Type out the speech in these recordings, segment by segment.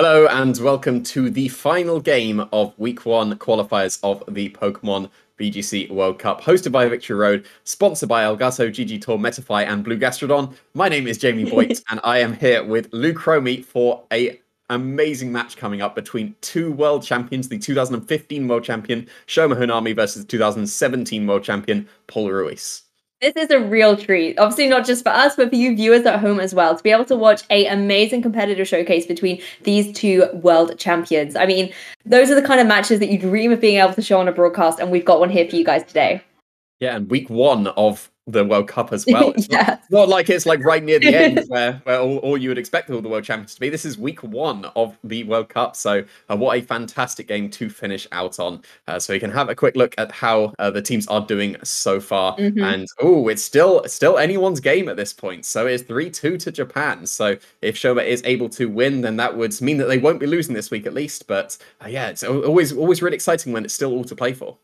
Hello and welcome to the final game of week one qualifiers of the Pokemon VGC World Cup, hosted by Victory Road, sponsored by Elgato, GGToor, Metafy, and Blue Gastrodon. My name is Jamie Boyt, and I am here with Lou Chromie for a amazing match coming up between two world champions, the 2015 world champion Shoma Honami versus the 2017 world champion Paul Ruiz. This is a real treat. Obviously, not just for us, but for you viewers at home as well, to be able to watch a amazing competitive showcase between these two world champions. I mean, those are the kind of matches that you dream of being able to show on a broadcast, and we've got one here for you guys today. Yeah, and week one of the World Cup as well. It's yeah. not, not, like it's like right near the end where, where all, all, you would expect all the World Champions to be. This is week one of the World Cup. So, uh, what a fantastic game to finish out on. Uh, so, we can have a quick look at how uh, the teams are doing so far. Mm-hmm. And oh, it's still still anyone's game at this point. So, it's 3 2 to Japan. So, if Shoma is able to win, then that would mean that they won't be losing this week at least. But uh, yeah, it's always always really exciting when it's still all to play for.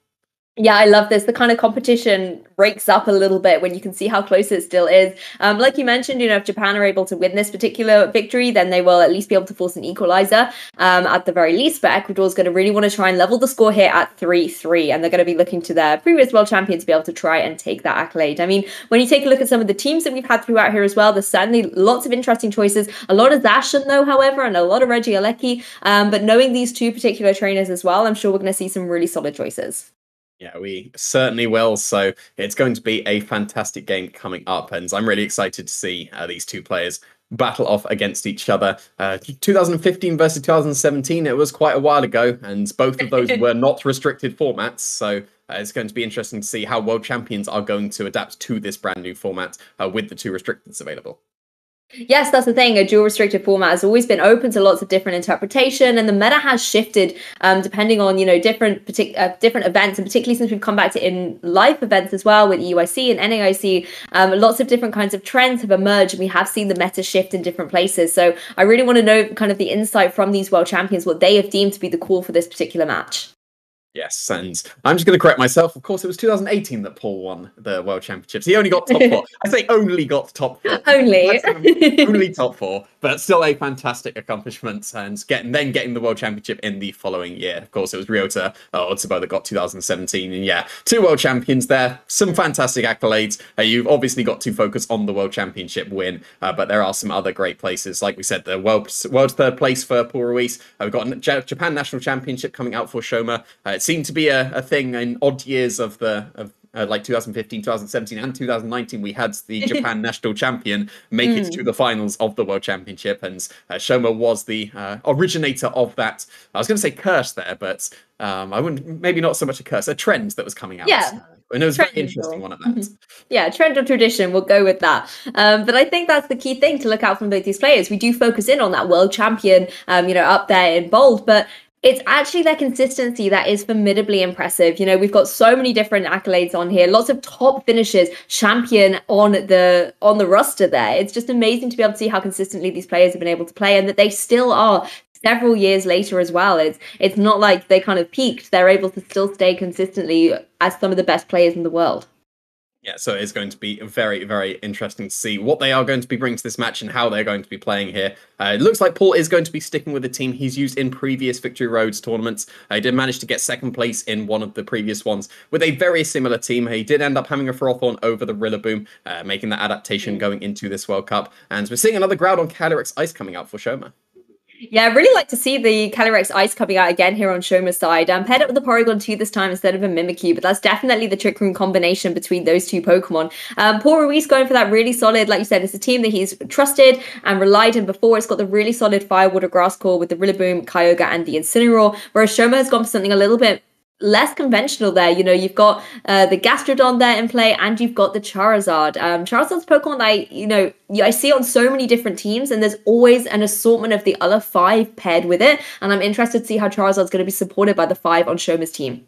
Yeah, I love this. The kind of competition breaks up a little bit when you can see how close it still is. Um, like you mentioned, you know, if Japan are able to win this particular victory, then they will at least be able to force an equalizer um, at the very least. But Ecuador is going to really want to try and level the score here at 3 3. And they're going to be looking to their previous world champion to be able to try and take that accolade. I mean, when you take a look at some of the teams that we've had throughout here as well, there's certainly lots of interesting choices. A lot of Zacian, though, however, and a lot of Regieleki. Um, but knowing these two particular trainers as well, I'm sure we're going to see some really solid choices. Yeah, we certainly will. So it's going to be a fantastic game coming up, and I'm really excited to see uh, these two players battle off against each other. Uh, 2015 versus 2017, it was quite a while ago, and both of those were not restricted formats. So uh, it's going to be interesting to see how world champions are going to adapt to this brand new format uh, with the two restricteds available. Yes, that's the thing. A dual restricted format has always been open to lots of different interpretation, and the meta has shifted um, depending on you know different partic- uh, different events, and particularly since we've come back to in life events as well with EUIC and NAIC. Um, lots of different kinds of trends have emerged, and we have seen the meta shift in different places. So I really want to know kind of the insight from these world champions, what they have deemed to be the call for this particular match. Yes, and I'm just going to correct myself. Of course, it was 2018 that Paul won the World Championships. He only got top four. I say only got top four. only. only top four, but still a fantastic accomplishment. And getting then getting the World Championship in the following year. Of course, it was Ryota uh, Otsubo that got 2017. And yeah, two World Champions there. Some fantastic accolades. Uh, you've obviously got to focus on the World Championship win, uh, but there are some other great places. Like we said, the world, world third place for Paul Ruiz. Uh, we've got Japan National Championship coming out for Shoma. Uh, seemed to be a, a thing in odd years of the of uh, like 2015, 2017, and 2019, we had the Japan national champion make mm. it to hmm. the finals of the World Championship, and uh, Shoma was the uh, originator of that. I was going to say curse there, but um, I wouldn't. Maybe not so much a curse, a trend that was coming out. Yeah. And it was a very interesting one at that. Mm-hmm. Yeah, trend or tradition, we'll go with that. Um, but I think that's the key thing to look out from both these players. We do focus in on that world champion, um, you know, up there in bold, but it's actually their consistency that is formidably impressive. You know, we've got so many different accolades on here, lots of top finishes, champion on the on the roster there. It's just amazing to be able to see how consistently these players have been able to play and that they still are several years later as well. It's it's not like they kind of peaked. They're able to still stay consistently as some of the best players in the world. Yeah, so it's going to be very, very interesting to see what they are going to be bringing to this match and how they're going to be playing here. Uh, it looks like Paul is going to be sticking with the team he's used in previous Victory Roads tournaments. Uh, he did manage to get second place in one of the previous ones with a very similar team. He did end up having a Ferrothorn over the Rillaboom, uh, making that adaptation going into this World Cup. And we're seeing another Groudon Calyrex Ice coming out for Shoma. Yeah, I really like to see the Calyrex Ice coming out again here on Shoma's side. Um, paired up with the Porygon 2 this time instead of a Mimikyu, but that's definitely the Trick Room combination between those two Pokemon. Um, Paul Ruiz going for that really solid, like you said, it's a team that he's trusted and relied on before. It's got the really solid Fire Water Grass core with the Rillaboom, Kyogre, and the Incineroar, whereas Shoma has gone for something a little bit less conventional there. You know, you've got uh, the Gastrodon there in play, and you've got the Charizard. Um, Charizard's Pokemon I, you know, I see on so many different teams, and there's always an assortment of the other five paired with it. And I'm interested to see how Charizard's going to be supported by the five on Shoma's team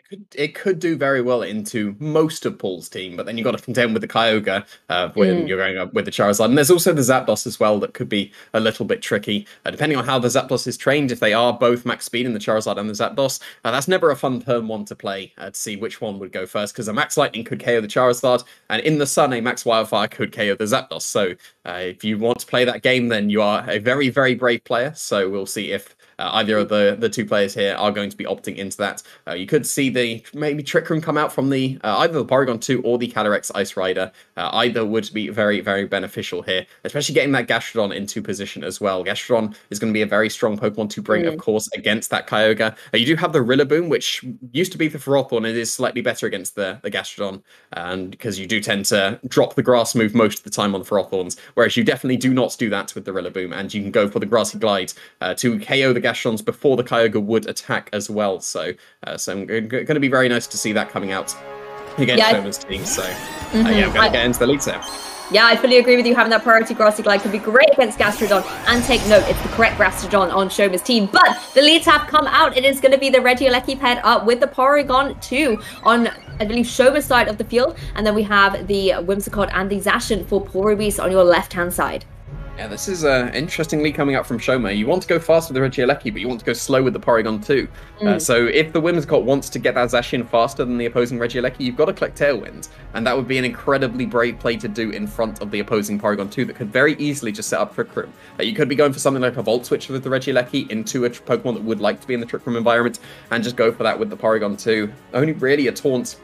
It could, it could do very well into most of Paul's team, but then you've got to contend with the Kyogre uh, when mm. you're going up with the Charizard. And there's also the Zapdos as well that could be a little bit tricky, uh, depending on how the Zapdos is trained. If they are both max speed in the Charizard and the Zapdos, uh, that's never a fun turn one to play uh, to see which one would go first, because a Max Lightning could KO the Charizard, and in the Sun, a Max Wildfire could KO the Zapdos. So uh, if you want to play that game, then you are a very, very brave player. So we'll see if uh, either of the, the two players here are going to be opting into that. Uh, you could see the maybe Trick Room come out from the uh, either the Porygon 2 or the Calyrex Ice Rider. Uh, either would be very, very beneficial here, especially getting that Gastrodon into position as well. Gastrodon is going to be a very strong Pokemon to bring, mm. of course, against that Kyogre. Uh, you do have the Rillaboom, which used to be the Ferrothorn, it is slightly better against the, the Gastrodon, and because you do tend to drop the grass move most of the time on the Ferrothorns, whereas you definitely do not do that with the Rillaboom, and you can go for the Grassy Glide uh, to KO the Gashrons before the Kyogre would attack as well. So, uh, so I'm going to be very nice to see that coming out against yeah, team. So, mm-hmm. uh, yeah, I'm going to get into the lead set. Yeah, I fully agree with you. Having that priority Grassy Glide could be great against Gastrodon. And take note, it's the correct Gastrodon on Shoma's team. But the leads have come out. It is going to be the Regieleki paired up with the Porygon 2 on, I believe, Shoma's side of the field. And then we have the Whimsicott and the Zacian for Paul Ruiz on your left-hand side. Yeah, this is uh, interestingly coming up from Shoma. You want to go fast with the Regieleki, but you want to go slow with the Porygon too. Uh, mm. Uh, so if the Whimsicott wants to get that Zacian faster than the opposing Regieleki, you've got to click Tailwind. And that would be an incredibly brave play to do in front of the opposing Porygon 2 that could very easily just set up Trick Room. Uh, you could be going for something like a Volt Switch with the Regieleki into a Pokemon that would like to be in the Trick Room environment and just go for that with the Porygon 2. Only really a Taunt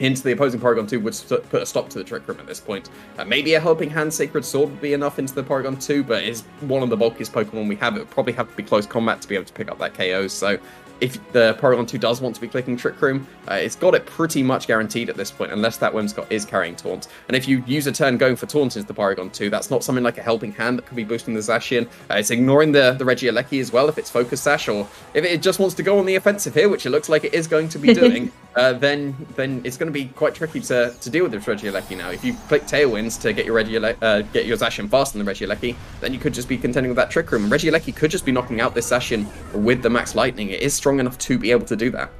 into the opposing Porygon 2 would st- put a stop to the Trick Room at this point. Uh, maybe a Helping Hand Sacred Sword would be enough into the Porygon 2, but it's one of the bulkiest Pokemon we have. It would probably have to be close combat to be able to pick up that KO, so if the Porygon 2 does want to be clicking Trick Room, uh, it's got it pretty much guaranteed at this point, unless that Whimsicott is carrying Taunt. And if you use a turn going for Taunt into the Porygon 2, that's not something like a Helping Hand that could be boosting the Zacian. Uh, it's ignoring the, the Regieleki as well if it's Focus Sash, or if it just wants to go on the offensive here, which it looks like it is going to be doing, uh, then then it's going to be quite tricky to, to deal with this Regieleki now. If you click Tailwinds to get your Regieleki, uh, get your Zacian faster than the Regieleki, then you could just be contending with that Trick Room. Regieleki could just be knocking out this Zacian with the Max Lightning. It is strong enough to be able to do that.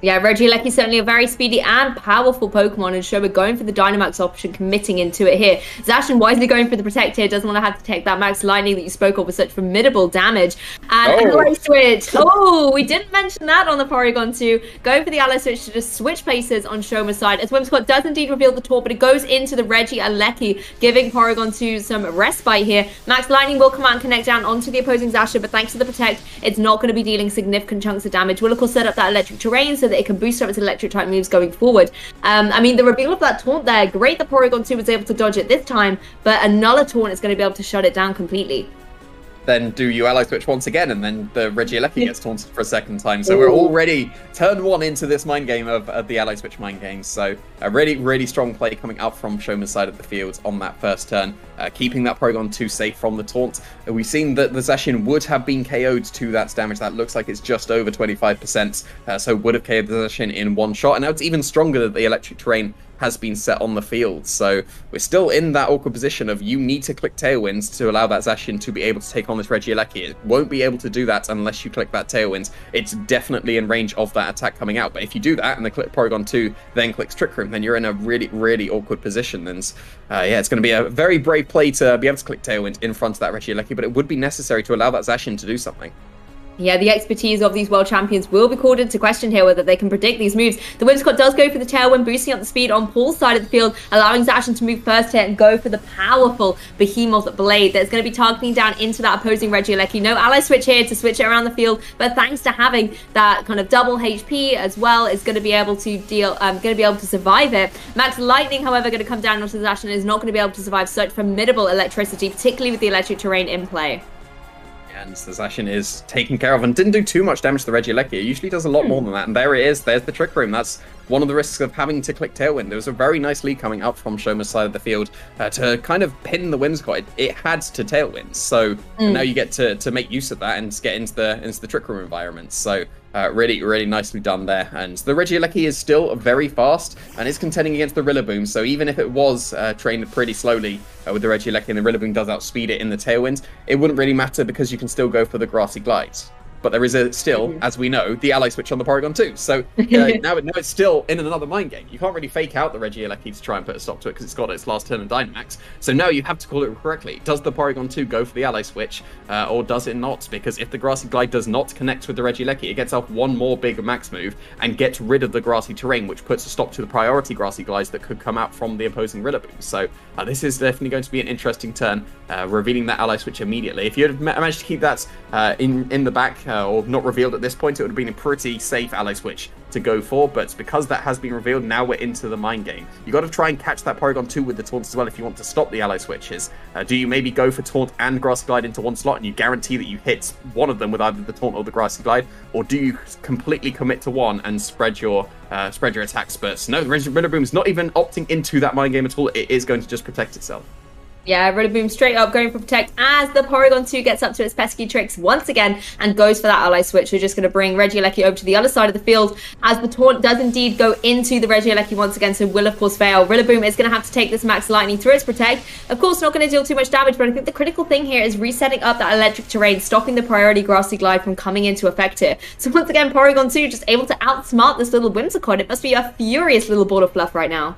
Yeah, Regieleki certainly a very speedy and powerful Pokemon, and Shoma going for the Dynamax option, committing into it here. Zacian wisely going for the Protect here, doesn't want to have to take that Max Lightning that you spoke of with such formidable damage. And oh. Ally Switch. Oh, we didn't mention that on the Porygon 2. Going for the Ally Switch to just switch places on Shoma's side, as Whimsicott does indeed reveal the Tor, but it goes into the Reggie Regieleki, giving Porygon 2 some respite here. Max Lightning will come out and connect down onto the opposing Zacian, but thanks to the Protect, it's not going to be dealing significant chunks of damage. Will, of course, set up that electric terrain, so that it can boost up its electric type moves going forward. Um, I mean, the reveal of that taunt there, great that Porygon 2 was able to dodge it this time, but another taunt is going to be able to shut it down completely then do you ally switch once again, and then the Regieleki gets taunted for a second time. So Ooh. we're already turn one into this mind game of, of the ally switch mind games. So a really, really strong play coming out from Shoma's side of the field on that first turn, uh, keeping that Porygon 2 safe from the taunt. Uh, we've seen that the Zacian would have been KO'd to that damage. That looks like it's just over 25%, uh, so would have KO'd the Zacian in one shot. And now it's even stronger that the electric terrain has been set on the field. So we're still in that awkward position of you need to click Tailwinds to allow that Zacian to be able to take on this Regieleki. It won't be able to do that unless you click that Tailwinds. It's definitely in range of that attack coming out. But if you do that and the click Porygon 2 then clicks Trick Room, then you're in a really, really awkward position. And uh, yeah, it's going to be a very brave play to be able to click Tailwind in front of that Regieleki, but it would be necessary to allow that Zacian to do something. Yeah, the expertise of these world champions will be called into question here, whether they can predict these moves. The Whimsicott does go for the tailwind, boosting up the speed on Paul's side of the field, allowing Zacian to move first here and go for the powerful Behemoth Blade that's going to be targeting down into that opposing Regieleki. No ally switch here to switch it around the field, but thanks to having that kind of double HP as well, is going to be able to deal, um, going to be able to survive it. Max Lightning, however, going to come down onto Zacian is not going to be able to survive such formidable electricity, particularly with the electric terrain in play and the Zacian is taken care of and didn't do too much damage to the Regieleki. It usually does a lot more hmm. than that. And there it is. There's the Trick Room. That's one of the risks of having to click Tailwind. There was a very nice lead coming up from Shoma's side of the field uh, to kind of pin the Whimsicott. It, it had to Tailwind. So mm. now you get to, to make use of that and get into the into the Trick Room environment. So uh, really, really nicely done there. And the Regieleki is still very fast and is contending against the Rillaboom. So even if it was uh, trained pretty slowly uh, with the Regieleki and the Rillaboom does outspeed it in the Tailwind, it wouldn't really matter because you can still go for the Grassy Glides. But there is a still, mm-hmm. as we know, the ally switch on the Porygon too. So uh, now, now it's still in another mind game. You can't really fake out the Regieleki to try and put a stop to it because it's got its last turn of Dynamax. So now you have to call it correctly. Does the Porygon 2 go for the ally switch, uh, or does it not? Because if the Grassy Glide does not connect with the Regieleki, it gets off one more big max move and gets rid of the grassy terrain, which puts a stop to the priority grassy glides that could come out from the opposing Rillaboom. So uh, this is definitely going to be an interesting turn, uh, revealing that ally switch immediately. If you had managed to keep that uh, in in the back uh, or not revealed at this point, it would have been a pretty safe ally switch to go for. But because that has been revealed, now we're into the mind game. You got to try and catch that Porygon 2 with the taunt as well if you want to stop the ally switches. Uh, do you maybe go for taunt and grassy glide into one slot and you guarantee that you hit one of them with either the taunt or the grassy glide, or do you completely commit to one and spread your uh, spread your attacks? But no, is not even opting into that mind game at all. It is going to just protect itself. Yeah, Rillaboom straight up going for Protect as the Porygon 2 gets up to its pesky tricks once again and goes for that ally switch. We're just going to bring Regieleki over to the other side of the field as the taunt does indeed go into the Regieleki once again, so will of course fail. Rillaboom is going to have to take this Max Lightning through its Protect. Of course, not going to deal too much damage, but I think the critical thing here is resetting up that electric terrain, stopping the priority Grassy Glide from coming into effect here. So once again, Porygon 2 just able to outsmart this little Whimsicott. It must be a furious little ball of fluff right now.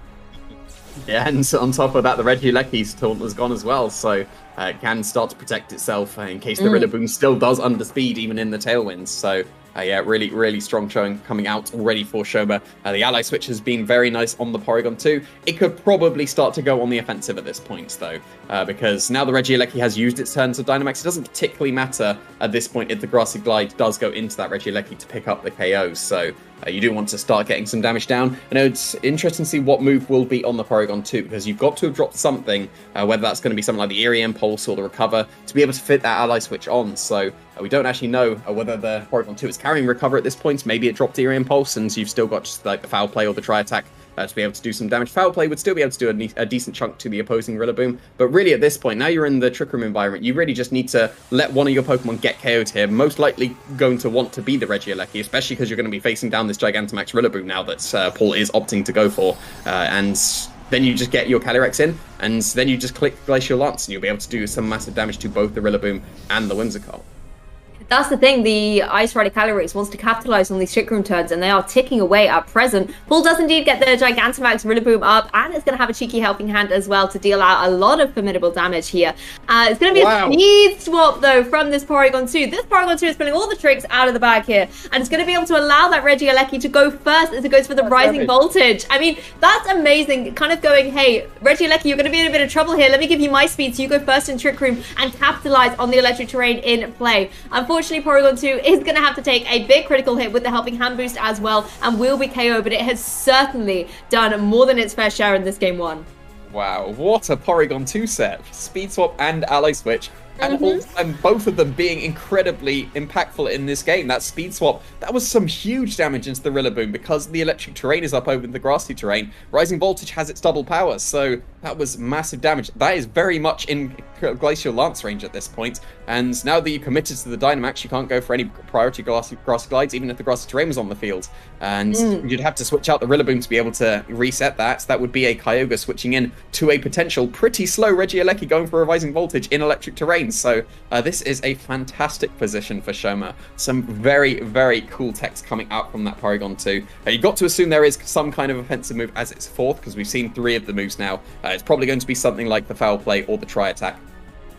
Yeah, and on top of that, the Regieleki's taunt was gone as well, so uh, it can start to protect itself uh, in case the mm. Rillaboom still does underspeed even in the tailwinds. So uh, yeah, really, really strong showing coming out already for Shoma. Uh, the ally switch has been very nice on the Porygon too. It could probably start to go on the offensive at this point, though, uh, because now the Regieleki has used its turns of Dynamax, it doesn't particularly matter at this point if the Grassy Glide does go into that Regieleki to pick up the KO. So uh, you do want to start getting some damage down. I know it's interesting to see what move will be on the Porygon 2, because you've got to have dropped something, uh, whether that's going to be something like the Eerie Impulse or the Recover, to be able to fit that ally switch on. So uh, we don't actually know uh, whether the Porygon 2 is carrying Recover at this point. Maybe it dropped Eerie Impulse, and you've still got just like the Foul Play or the Tri Attack uh, to be able to do some damage. Foul play would still be able to do a, a, decent chunk to the opposing Rillaboom, but really at this point, now you're in the Trick Room environment, you really just need to let one of your Pokemon get KO'd here. Most likely going to want to be the Regieleki, especially because you're going to be facing down this Gigantamax Rillaboom now that uh, Paul is opting to go for, uh, and then you just get your Calyrex in, and then you just click Glacial Lance, and you'll be able to do some massive damage to both the Rillaboom and the Whimsicott that's the thing. The Ice Rider Calyrex wants to capitalize on these trick room turns, and they are ticking away at present. Paul does indeed get the Gigantamax Rillaboom up, and it's going to have a cheeky helping hand as well to deal out a lot of formidable damage here. Uh, it's going to be wow. a speed swap, though, from this Porygon 2. This Porygon 2 is pulling all the tricks out of the bag here, and it's going to be able to allow that Regieleki to go first as it goes for the that's rising voltage. I mean, that's amazing. Kind of going, hey, Regieleki, you're going to be in a bit of trouble here. Let me give you my speed so you go first in Trick Room and capitalize on the electric terrain in play. Unfortunately, Unfortunately, Porygon 2 is going to have to take a big critical hit with the helping hand boost as well and will be KO, but it has certainly done more than its fair share in this game one. Wow, what a Porygon 2 set. Speed Swap and Ally Switch and, mm-hmm. and both of them being incredibly impactful in this game. That speed swap, that was some huge damage into the Rillaboom because the electric terrain is up over the grassy terrain. Rising Voltage has its double power, so that was massive damage. That is very much in Glacial Lance range at this point. point, and now that you committed to the Dynamax, you can't go for any priority grass, grassy glides, even if the grassy terrain was on the field. And mm. you'd have to switch out the Rillaboom to be able to reset that. So that would be a Kyogre switching in to a potential pretty slow Regieleki going for a Rising Voltage in electric terrain. So uh, this is a fantastic position for Shoma. Some very, very cool text coming out from that Porygon 2. Uh, you've got to assume there is some kind of offensive move as its fourth, because we've seen three of the moves now. Uh, it's probably going to be something like the Foul Play or the Tri Attack.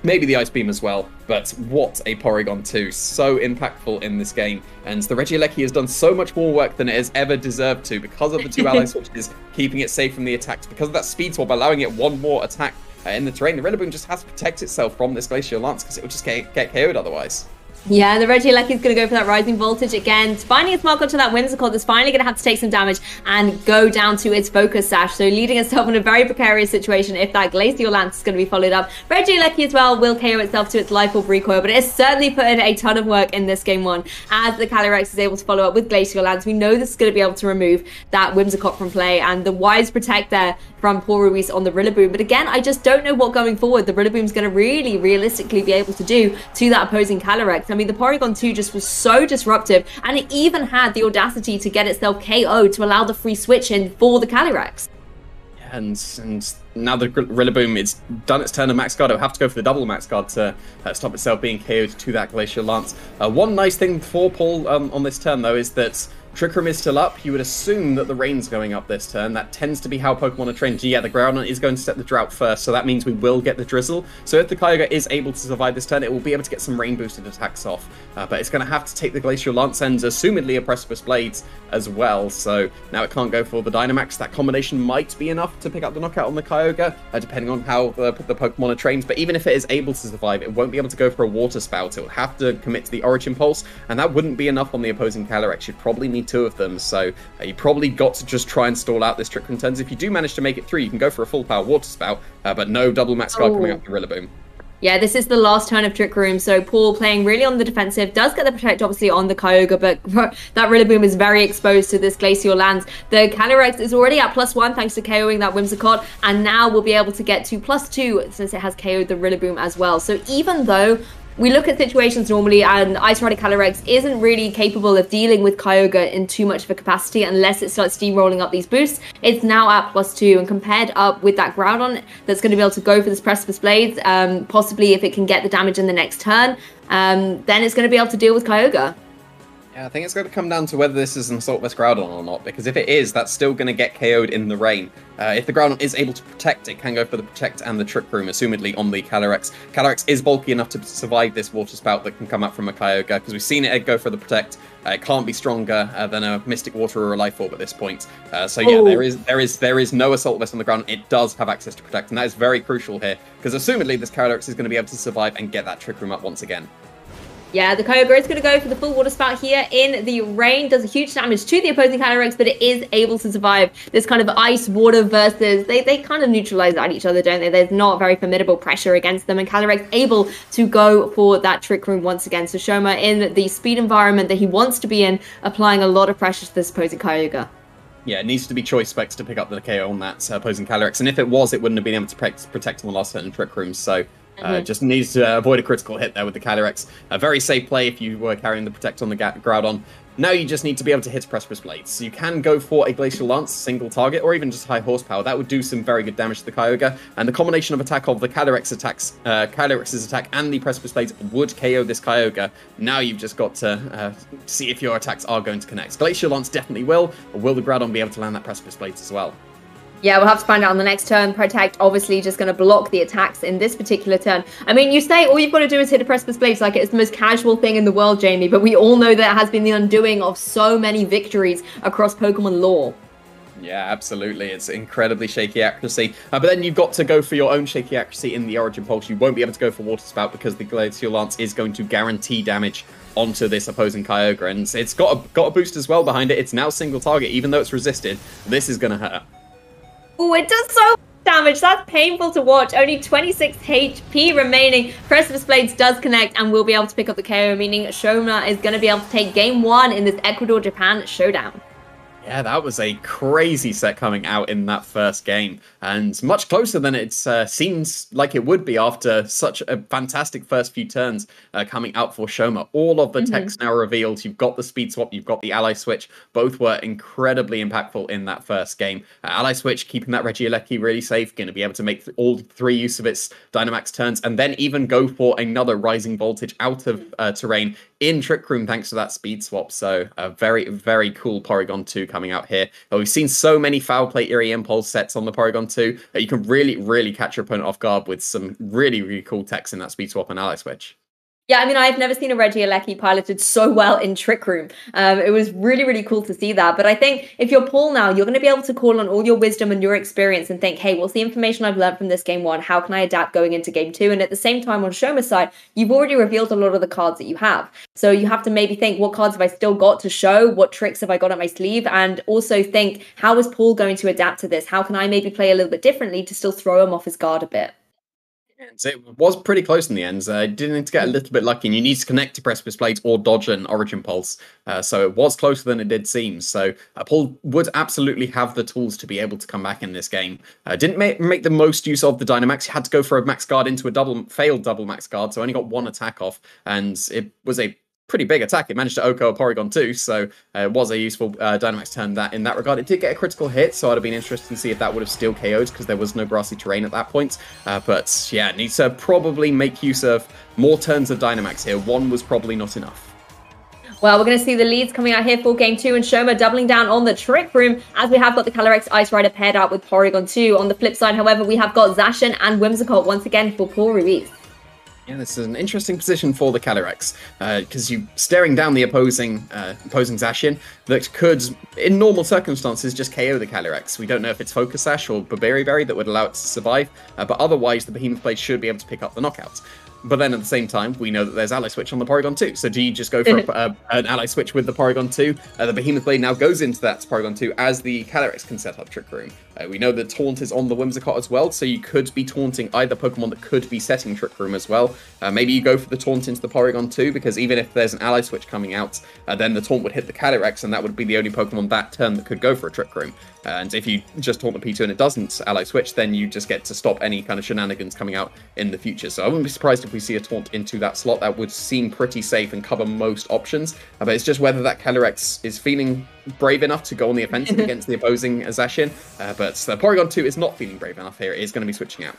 Maybe the Ice Beam as well, but what a Porygon 2. So impactful in this game. And the Regieleki has done so much more work than it has ever deserved to because of the two ally switches, keeping it safe from the attacks, because of that speed swap, allowing it one more attack uh, in the terrain. The Rillaboom just has to protect itself from this Glacial Lance because it would just get, get KO'd otherwise. Yeah, the Regieleki is going to go for that rising voltage again. Finding its mark onto that Whimsicott that's finally going to have to take some damage and go down to its focus sash. So leading itself in a very precarious situation if that Glacial Lance is going to be followed up. Regieleki as well will KO itself to its Life Orb recoil, but it has certainly put in a ton of work in this game one as the Calyrex is able to follow up with Glacial Lance. We know this is going to be able to remove that Whimsicott from play and the Wise Protect there from Paul Ruiz on the Rillaboom. But again, I just don't know what going forward the Rillaboom's going to really realistically be able to do to that opposing Calyrex. I mean, the Porygon 2 just was so disruptive, and it even had the audacity to get itself KO to allow the free switch in for the Calyrex. And, and now the Rillaboom it's done its turn of max guard, it'll have to go for the double max guard to uh, stop itself being KO'd to that Glacial Lance. Uh, one nice thing for Paul um, on this turn though is that Trick Room is still up. You would assume that the rain's going up this turn. That tends to be how Pokemon are trained. Yeah, the Groudon is going to set the drought first, so that means we will get the drizzle. So if the Kyogre is able to survive this turn, it will be able to get some rain boosted attacks off. Uh, but it's going to have to take the Glacial Lance and assumedly a Precipice Blades as well. So now it can't go for the Dynamax. That combination might be enough to pick up the knockout on the Kyogre, uh, depending on how the, the Pokemon are trained. But even if it is able to survive, it won't be able to go for a Water Spout. It will have to commit to the Origin Pulse, and that wouldn't be enough on the opposing Calyrex. You'd probably need two of them. So uh, you probably got to just try and stall out this Trick Room turns. If you do manage to make it through, you can go for a full power Water Spout, uh, but no double max guard oh. coming up the Rillaboom. Yeah, this is the last turn of Trick Room, so Paul playing really on the defensive, does get the protect obviously on the Kyogre, but that Rillaboom is very exposed to this Glacial Lance. The Calyrex is already at plus one thanks to KOing that Whimsicott, and now we'll be able to get to plus two since it has KO'd the Rillaboom as well. So even though we look at situations normally and Ice Rider Calyrex isn't really capable of dealing with Kyogre in too much of a capacity unless it starts steamrolling up these boosts. It's now at plus two and compared up with that Groudon that's going to be able to go for this Precipice Blades, um, possibly if it can get the damage in the next turn, um, then it's going to be able to deal with Kyogre. Yeah, I think it's going to come down to whether this is an Assault Vest Groudon or not, because if it is, that's still going to get KO'd in the rain. Uh, if the Groudon is able to protect, it can go for the Protect and the Trick Room, assumedly on the Calyrex. Calyrex is bulky enough to survive this Water Spout that can come up from a Kyogre, because we've seen it go for the Protect. Uh, it can't be stronger uh, than a Mystic Water or a Life Orb at this point. Uh, so yeah, there is there is there is no Assault Vest on the Groudon. It does have access to Protect, and that is very crucial here, because assumedly this Calyrex is going to be able to survive and get that Trick Room up once again. Yeah, the Kyogre is going to go for the full water spout here in the rain. Does a huge damage to the opposing Calyrex, but it is able to survive this kind of ice water versus. They, they kind of neutralize at each other, don't they? There's not very formidable pressure against them, and Calyrex able to go for that Trick Room once again. So Shoma in the speed environment that he wants to be in, applying a lot of pressure to this opposing Kyogre. Yeah, it needs to be choice specs to pick up the KO on that uh, opposing Calyrex, and if it was, it wouldn't have been able to protect, protect on the last turn in Trick Room, so uh, mm-hmm. just needs to avoid a critical hit there with the Calyrex. A very safe play if you were carrying the Protect on the Groudon. Now you just need to be able to hit Precipice Blades. So you can go for a Glacial Lance, single target, or even just high horsepower. That would do some very good damage to the Kyogre. And the combination of attack of the Calyrex attacks, uh, Calyrex's attack and the Precipice Blades would KO this Kyogre. Now you've just got to uh, see if your attacks are going to connect. Glacial Lance definitely will, or will the Groudon be able to land that Precipice Blades as well? Yeah, we'll have to find out on the next turn. Protect, obviously, just going to block the attacks in this particular turn. I mean, you say all you've got to do is hit a Precipice Blades like it's the most casual thing in the world, Jamie, but we all know that has been the undoing of so many victories across Pokemon lore. Yeah, absolutely. It's incredibly shaky accuracy. Uh, but then you've got to go for your own shaky accuracy in the Origin Pulse. You won't be able to go for Water Spout because the Glacial Lance is going to guarantee damage onto this opposing Kyogre. And it's got a, got a boost as well behind it. It's now single target, even though it's resisted. This is going to hurt. Oh, it does so damage. That's painful to watch. Only 26 HP remaining. Precipice Blades does connect and will be able to pick up the KO, meaning Shoma is going to be able to take game one in this Ecuador-Japan showdown. Yeah, that was a crazy set coming out in that first game, and much closer than it uh, seems like it would be after such a fantastic first few turns uh, coming out for Shoma. All of the mm-hmm. techs now revealed. You've got the speed swap, you've got the ally switch. Both were incredibly impactful in that first game. Uh, ally switch keeping that Regieleki really safe, going to be able to make all three use of its Dynamax turns, and then even go for another rising voltage out of uh, terrain in Trick Room thanks to that speed swap. So a very, very cool Porygon 2 coming out here. we've seen so many Foul Play Eerie Impulse sets on the Porygon 2 that you can really, really catch your opponent off guard with some really, really cool techs in that speed swap and ally switch. Yeah, I mean, I've never seen a Regieleki piloted so well in Trick Room. Um, it was really, really cool to see that. But I think if you're Paul now, you're going to be able to call on all your wisdom and your experience and think, hey, what's the information I've learned from this game one? How can I adapt going into game two? And at the same time, on Shoma's side, you've already revealed a lot of the cards that you have. So you have to maybe think, what cards have I still got to show? What tricks have I got up my sleeve? And also think, how is Paul going to adapt to this? How can I maybe play a little bit differently to still throw him off his guard a bit? It was pretty close in the end. Uh, did need to get a little bit lucky, and you need to connect to Precipice Blades or dodge an Origin Pulse. Uh, so it was closer than it did seem. So uh, Paul would absolutely have the tools to be able to come back in this game. Uh, didn't make, make the most use of the Dynamax. He had to go for a Max Guard into a double failed double Max Guard, so only got one attack off, and it was a pretty big attack. It managed to OHKO a Porygon too, so uh, it was a useful uh, Dynamax turn that in that regard. It did get a critical hit, so I'd have been interested to see if that would have still KO'd because there was no grassy terrain at that point. Uh, but yeah, needs to probably make use of more turns of Dynamax here. One was probably not enough. Well, we're going to see the leads coming out here for game two and Shoma doubling down on the Trick Room as we have got the Calyrex Ice Rider paired up with Porygon 2. On the flip side, however, we have got Zacian and Whimsicott once again for Paul Ruiz. Yeah, this is an interesting position for the Calyrex because uh, you staring down the opposing uh, opposing Zacian that could, in normal circumstances, just KO the Calyrex. We don't know if it's Focus Sash or Babiri Berry that would allow it to survive, uh, but otherwise the Behemoth Blade should be able to pick up the knockout. But then at the same time, we know that there's ally switch on the Porygon 2. So do you just go for a, uh, an ally switch with the Porygon 2? Uh, the Behemoth Blade now goes into that Porygon 2 as the Calyrex can set up Trick Room. Uh, we know that Taunt is on the Whimsicott as well, so you could be taunting either Pokemon that could be setting Trick Room as well. Uh, maybe you go for the Taunt into the Porygon too, because even if there's an ally switch coming out, uh, then the Taunt would hit the Calyrex, and that would be the only Pokemon that turn that could go for a Trick Room. And if you just taunt the P2 and it doesn't ally switch, then you just get to stop any kind of shenanigans coming out in the future. So I wouldn't be surprised if we see a taunt into that slot. That would seem pretty safe and cover most options. Uh, but it's just whether that Calyrex is feeling brave enough to go on the offensive against the opposing Zacian. Uh, but the Porygon 2 is not feeling brave enough here. It is going to be switching out.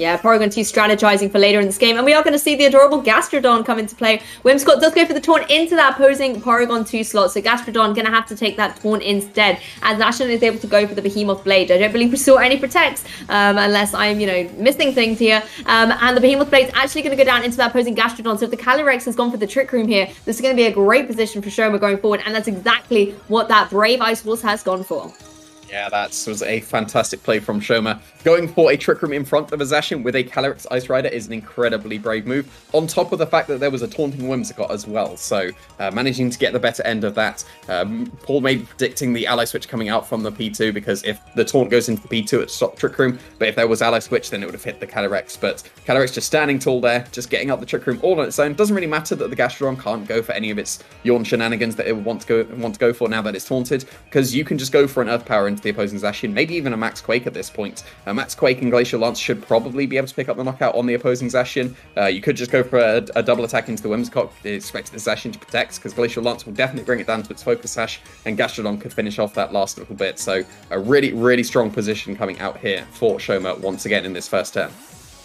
Yeah, Porygon 2 strategizing for later in this game. And we are going to see the adorable Gastrodon come into play. Whimsicott does go for the taunt into that opposing Porygon 2 slot. So Gastrodon going to have to take that taunt instead. And Ashen is able to go for the Behemoth Blade. I don't believe we saw any protects um, unless I'm, you know, missing things here. Um, and the Behemoth Blade is actually going to go down into that opposing Gastrodon. So if the Calyrex has gone for the Trick Room here, this is going to be a great position for Shoma going forward. And that's exactly what that Brave Ice Horse has gone for. Yeah, that was a fantastic play from Shoma. Going for a Trick Room in front of a Zacian with a Calyrex Ice Rider is an incredibly brave move, on top of the fact that there was a Taunting Whimsicott as well, so uh, managing to get the better end of that. Um, Paul may be predicting the Ally Switch coming out from the P2, because if the Taunt goes into the P2, it stops Trick Room, but if there was Ally Switch, then it would have hit the Calyrex, but Calyrex just standing tall there, just getting up the Trick Room all on its own. Doesn't really matter that the Gastrodon can't go for any of its Yawn shenanigans that it would want to go, want to go for now that it's taunted, because you can just go for an Earth Power into the opposing Zacian, maybe even a Max Quake at this point. Uh, Max Quake and Glacial Lance should probably be able to pick up the knockout on the opposing Zacian. Uh, you could just go for a, a, double attack into the Whimsicott, expect the Zacian to protect, because Glacial Lance will definitely bring it down to its Focus Sash, and Gastrodon could finish off that last little bit. So a really, really strong position coming out here for Shoma once again in this first turn.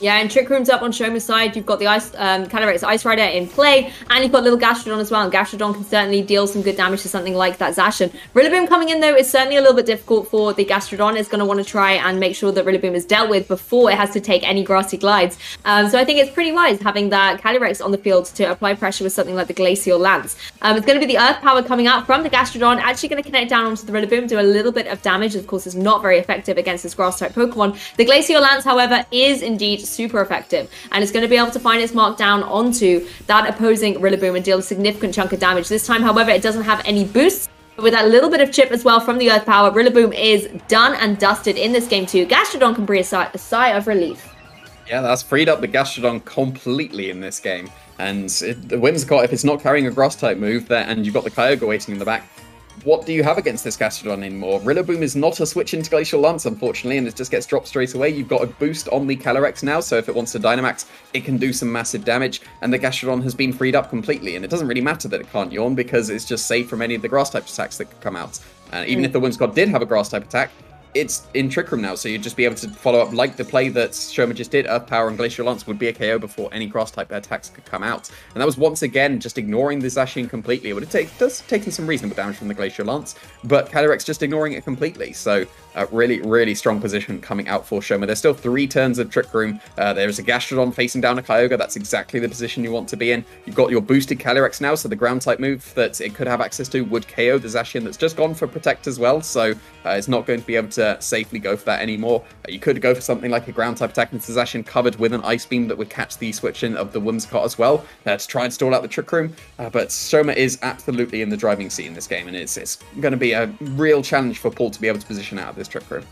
Yeah, and Trick Room's up on Shoma's side. You've got the Ice um, Calyrex Ice Rider in play, and you've got little Gastrodon as well. And Gastrodon can certainly deal some good damage to something like that Zacian. Rillaboom coming in, though, is certainly a little bit difficult for the Gastrodon. It's going to want to try and make sure that Rillaboom is dealt with before it has to take any grassy glides. Um, so I think it's pretty wise having that Calyrex on the field to apply pressure with something like the Glacial Lance. Um, it's going to be the Earth Power coming out from the Gastrodon, actually going to connect down onto the Rillaboom, do a little bit of damage. Of course, it's not very effective against this Grass-type Pokemon. The Glacial Lance, however, is indeed super effective and it's going to be able to find its mark down onto that opposing Rillaboom and deal a significant chunk of damage. This time, however, it doesn't have any boosts. But with that little bit of chip as well from the Earth Power, Rillaboom is done and dusted in this game too. Gastrodon can breathe a sigh, of relief. Yeah, that's freed up the Gastrodon completely in this game. And it, the Whimsicott, if it's not carrying a Grass type move there, and you've got the Kyogre waiting in the back, what do you have against this Gastrodon anymore? Rillaboom is not a switch into Glacial Lance, unfortunately, and it just gets dropped straight away. You've got a boost on the Calyrex now, so if it wants to Dynamax, it can do some massive damage, and the Gastrodon has been freed up completely, and it doesn't really matter that it can't yawn, because it's just safe from any of the Grass-type attacks that could come out. Uh, even mm. if the Whimsicott did have a Grass-type attack, it's in Trick Room now, so you'd just be able to follow up like the play that Shoma just did. Earth Power and Glacial Lance would be a KO before any Grass type attacks could come out. And that was once again just ignoring the Zacian completely. It would have take, does taken some reasonable damage from the Glacial Lance, but Calyrex just ignoring it completely. So uh, really, really strong position coming out for Shoma. There's still three turns of Trick Room. Uh, there's a Gastrodon facing down a Kyogre. That's exactly the position you want to be in. You've got your boosted Calyrex now, so the ground type move that it could have access to would KO the Zacian that's just gone for Protect as well. So uh, it's not going to be able to safely go for that anymore. Uh, you could go for something like a ground type attack into Zacian covered with an Ice Beam that would catch the switch in of the Whimsicott as well uh, to try and stall out the Trick Room. Uh, but Shoma is absolutely in the driving seat in this game, and it's, it's going to be a real challenge for Paul to be able to position out of this Trick Room.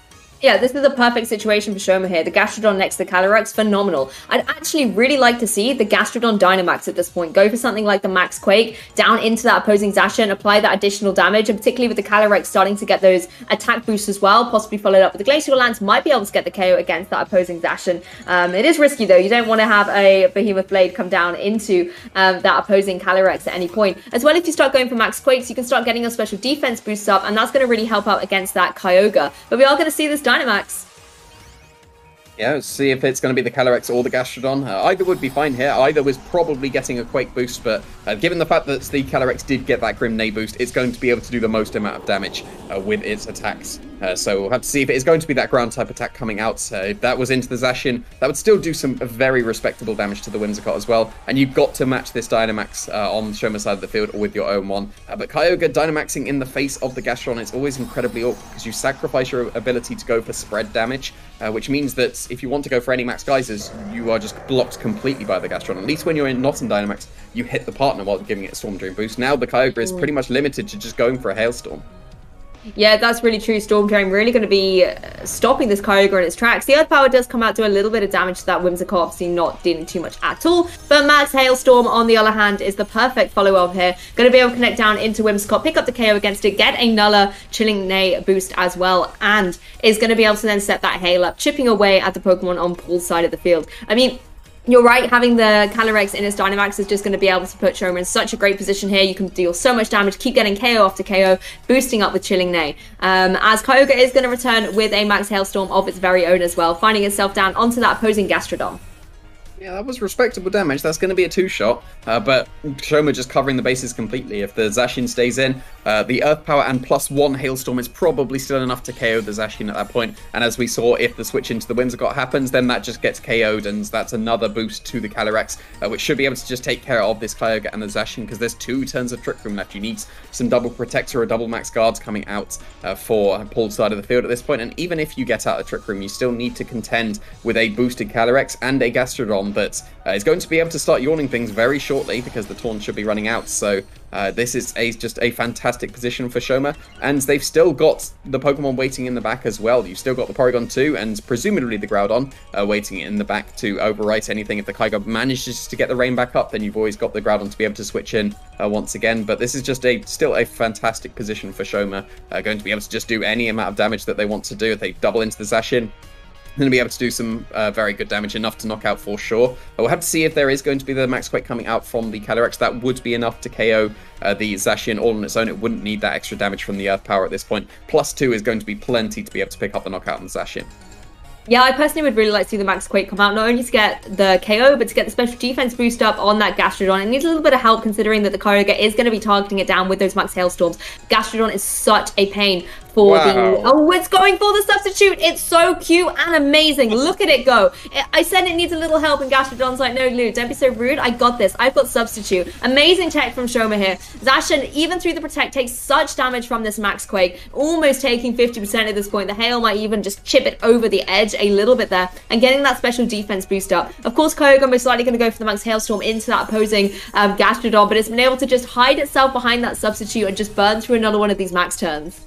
Yeah, this is a perfect situation for Shoma here. The Gastrodon next to Calyrex, phenomenal. I'd actually really like to see the Gastrodon Dynamax at this point. Go for something like the Max Quake down into that opposing Zacian, apply that additional damage, and particularly with the Calyrex starting to get those attack boosts as well, possibly followed up with the Glacial Lance, might be able to get the KO against that opposing Zacian. Um, it is risky though. You don't want to have a Behemoth Blade come down into um, that opposing Calyrex at any point. As well, if you start going for Max Quakes, you can start getting your special defense boosts up, and that's going to really help out against that Kyogre. But we are going to see this Dynamax. Yeah, see if it's going to be the Calyrex or the Gastrodon. Uh, either would be fine here. Either was probably getting a Quake boost, but uh, given the fact that the Calyrex did get that Grim Neigh boost, it's going to be able to do the most amount of damage uh, with its attacks. Uh, so we'll have to see if it is going to be that ground type attack coming out. Uh, if that was into the Zacian, that would still do some very respectable damage to the Whimsicott as well. And you've got to match this Dynamax uh, on Shoma's side of the field or with your own one. Uh, but Kyogre Dynamaxing in the face of the Gastron is always incredibly awkward because you sacrifice your ability to go for spread damage, uh, which means that if you want to go for any Max Geysers, you are just blocked completely by the Gastron. At least when you're in, not in Dynamax, you hit the partner while giving it a Storm Drain boost. Now the Kyogre is pretty much limited to just going for a Hailstorm. Yeah, that's really true. Storm Drain really going to be uh, stopping this Kyogre in its tracks. The Earth Power does come out, do a little bit of damage to that Whimsicott, obviously not dealing too much at all. But Max Hailstorm, on the other hand, is the perfect follow-up here. Going to be able to connect down into Whimsicott, pick up the KO against it, get a Nulla Chilling Neigh boost as well, and is going to be able to then set that Hail up, chipping away at the Pokemon on Paul's side of the field. I mean, you're right, having the Calyrex in his Dynamax is just going to be able to put Shoma in such a great position here. You can deal so much damage, keep getting KO after KO, boosting up with Chilling Neigh. Um, as Kyogre is going to return with a Max Hailstorm of its very own as well, finding itself down onto that opposing Gastrodon. Yeah, that was respectable damage. That's going to be a two-shot, uh, but Shoma just covering the bases completely. If the Zacian stays in, uh, the Earth Power and plus one Hailstorm is probably still enough to KO the Zacian at that point. And as we saw, if the switch into the Whimsicott happens, then that just gets KO'd, and that's another boost to the Calyrex, uh, which should be able to just take care of this Kyogre and the Zacian, because there's two turns of Trick Room left. You need some double Protector or double Max Guards coming out uh, for Paul's side of the field at this point. And even if you get out of Trick Room, you still need to contend with a boosted Calyrex and a Gastrodon that uh, is going to be able to start yawning things very shortly because the taunt should be running out. So uh, this is a, just a fantastic position for Shoma, and they've still got the Pokemon waiting in the back as well. You've still got the Porygon 2 and presumably the Groudon uh, waiting in the back to overwrite anything. If the Kyogre manages to get the rain back up, then you've always got the Groudon to be able to switch in uh, once again. But this is just a still a fantastic position for Shoma, uh, going to be able to just do any amount of damage that they want to do. If they double into the Zacian, going to be able to do some uh, very good damage, enough to knock out for sure. But we'll have to see if there is going to be the Max Quake coming out from the Calyrex. That would be enough to KO uh, the Zacian all on its own. It wouldn't need that extra damage from the Earth Power at this point. Plus two is going to be plenty to be able to pick up the knockout on the Zacian. Yeah, I personally would really like to see the Max Quake come out, not only to get the KO, but to get the special defense boost up on that Gastrodon. It needs a little bit of help considering that the Kyogre is going to be targeting it down with those Max Hailstorms. Gastrodon is such a pain for wow. the oh it's going for the substitute. It's so cute and amazing. Look at it go. I said it needs a little help and gastrodon's like no lou don't be so rude. I got this. I've got substitute. Amazing tech from shoma here. Zacian, even through the protect takes such damage from this max quake almost taking 50% at this point. The hail might even just chip it over the edge a little bit there and getting that special defense boost up. Of course kyogre most likely going to go for the max hailstorm into that opposing um, gastrodon but it's been able to just hide itself behind that substitute and just burn through another one of these max turns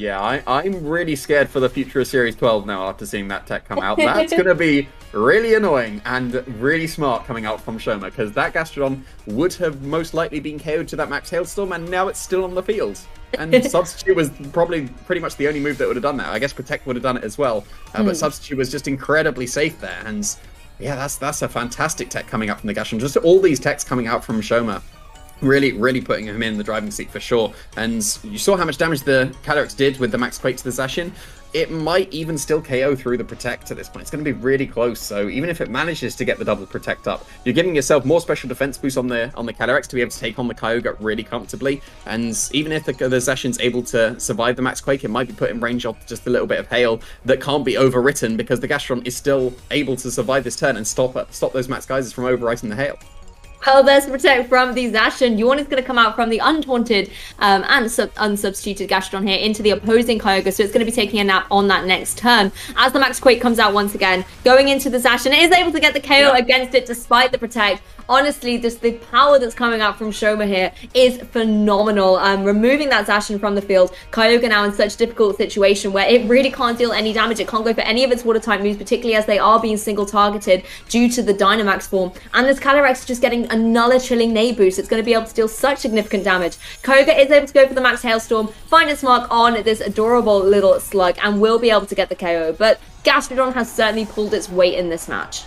yeah, I, I'm really scared for the future of Series 12 now after seeing that tech come out. That's going to be really annoying and really smart coming out from Shoma because that Gastrodon would have most likely been KO'd to that Max Hailstorm and now it's still on the field. And Substitute was probably pretty much the only move that would have done that. I guess Protect would have done it as well, uh, mm. but hmm. Substitute was just incredibly safe there. And yeah, that's that's a fantastic tech coming out from the Gastrodon. Just all these techs coming out from Shoma really, really putting him in the driving seat for sure. And you saw how much damage the Calyrex did with the Max Quake to the Zacian. It might even still KO through the Protect at this point. It's going to be really close. So even if it manages to get the double Protect up, you're giving yourself more special defense boost on the on the Calyrex to be able to take on the Kyogre really comfortably. And even if the, the Zacian's able to survive the Max Quake, it might be put in range of just a little bit of hail that can't be overwritten because the Gastron is still able to survive this turn and stop stop those Max Geysers from overwriting the hail. Well, there's Protect from the Zacian. Yawn is going to come out from the untaunted um, and sub- unsubstituted Gastrodon here into the opposing Kyogre, so it's going to be taking a nap on that next turn. As the Max Quake comes out once again, going into the Zacian, it is able to get the KO yeah. against it despite the Protect. Honestly, just the power that's coming out from Shoma here is phenomenal. Um, removing that Zacian from the field, Kyogre now in such a difficult situation where it really can't deal any damage. It can't go for any of its water type moves, particularly as they are being single targeted due to the Dynamax form. And this Calyrex is just getting another chilling neigh boost. It's going to be able to deal such significant damage. Kyogre is able to go for the max hailstorm, find its mark on this adorable little slug, and will be able to get the KO. But Gastrodon has certainly pulled its weight in this match.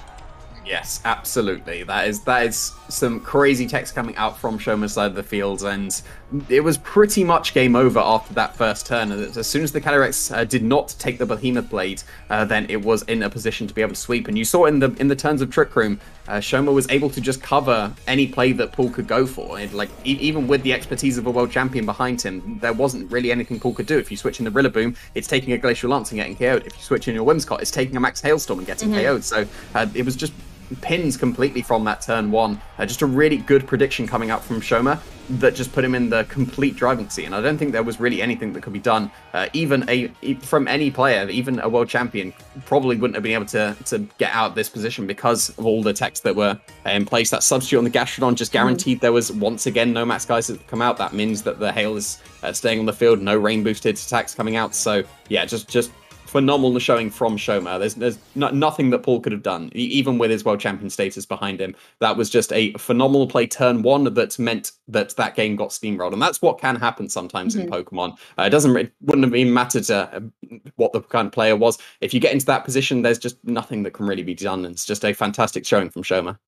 Yes, absolutely. That is that is some crazy text coming out from Shoma's side of the field, and it was pretty much game over after that first turn. As soon as the Calyrex uh, did not take the Behemoth Blade, uh, then it was in a position to be able to sweep. And you saw in the in the turns of Trick Room, uh, Shoma was able to just cover any play that Paul could go for. And like e- even with the expertise of a world champion behind him, there wasn't really anything Paul could do. If you switch in the Rillaboom, it's taking a Glacial Lance and getting KO'd. If you switch in your Whimsicott, it's taking a Max Hailstorm and getting mm-hmm. KO'd. So uh, it was just pins completely from that turn one. Uh, just a really good prediction coming up from Shoma that just put him in the complete driving seat. And I don't think there was really anything that could be done. Uh, even a from any player, even a world champion, probably wouldn't have been able to to get out of this position because of all the techs that were in place. That substitute on the Gastrodon just mm-hmm. guaranteed mm. there was once again no max geysers come out. That means that the hail is uh, staying on the field, no rain boosted attacks coming out. So yeah, just just phenomenal showing from Shoma. There's there's nothing that Paul could have done, even with his world champion status behind him. That was just a phenomenal play turn one that meant that that game got steamrolled, and that's what can happen sometimes mm-hmm. in Pokemon. Uh, it doesn't it wouldn't have even mattered uh, what the kind of player was. If you get into that position, there's just nothing that can really be done. And It's just a fantastic showing from Shoma.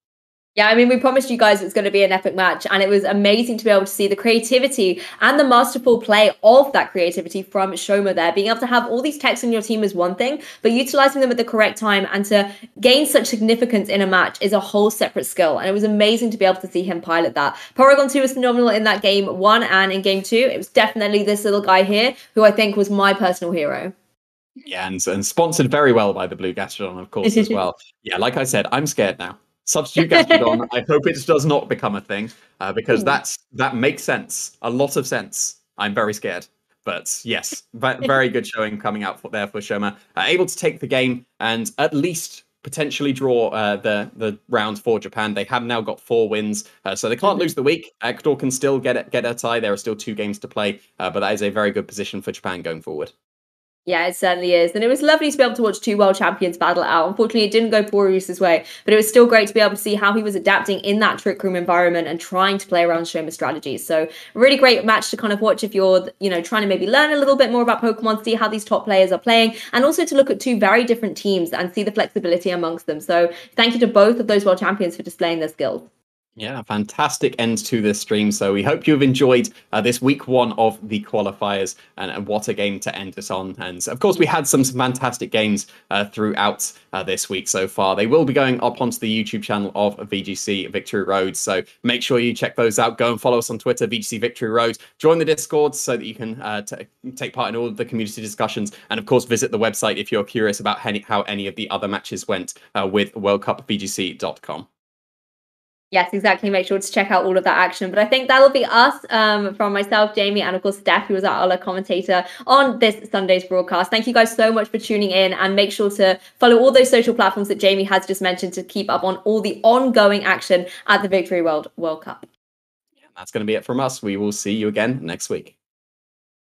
Yeah, I mean, we promised you guys it's going to be an epic match, and it was amazing to be able to see the creativity and the masterful play of that creativity from Shoma there. Being able to have all these techs in your team is one thing, but utilizing them at the correct time and to gain such significance in a match is a whole separate skill. And it was amazing to be able to see him pilot that. Porygon2 was phenomenal in that game one, and in game two, it was definitely this little guy here who I think was my personal hero. Yeah, and, and sponsored very well by the Blue Gastrodon, of course, as well. yeah, like I said, I'm scared now substitute Gastrodon. I hope it does not become a thing uh, because Ooh. that's that makes sense, a lot of sense. I'm very scared, but yes, very good showing coming out for, there for Shoma. Uh, able to take the game and at least potentially draw uh, the the rounds for Japan. They have now got four wins, uh, so they can't mm-hmm. lose the week. Ecuador can still get it, get a tie. There are still two games to play, uh, but that is a very good position for Japan going forward. Yeah, it certainly is. And it was lovely to be able to watch two world champions battle out. Unfortunately, it didn't go Paul Ruiz's way, but it was still great to be able to see how he was adapting in that trick room environment and trying to play around Shoma's strategies. So, really great match to kind of watch if you're, you know, trying to maybe learn a little bit more about Pokemon, see how these top players are playing, and also to look at two very different teams and see the flexibility amongst them. So, thank you to both of those world champions for displaying their skills. Yeah, fantastic end to this stream. So we hope you've enjoyed uh, this week one of the qualifiers and, and, what a game to end us on. And of course, we had some, some fantastic games uh, throughout uh, this week so far. They will be going up onto the YouTube channel of VGC Victory Road. So make sure you check those out. Go and follow us on Twitter, VGC Victory Road. Join the Discord so that you can uh, t- take part in all of the community discussions. And of course, visit the website if you're curious about how any of the other matches went uh, with WorldCupVGC.com. Yes, exactly. Make sure to check out all of that action. But I think that'll be us um, from myself, Jamie, and of course Steph, who was our other commentator on this Sunday's broadcast. Thank you guys so much for tuning in and make sure to follow all those social platforms that Jamie has just mentioned to keep up on all the ongoing action at the Victory Road World Cup. Yeah, that's going to be it from us. We will see you again next week.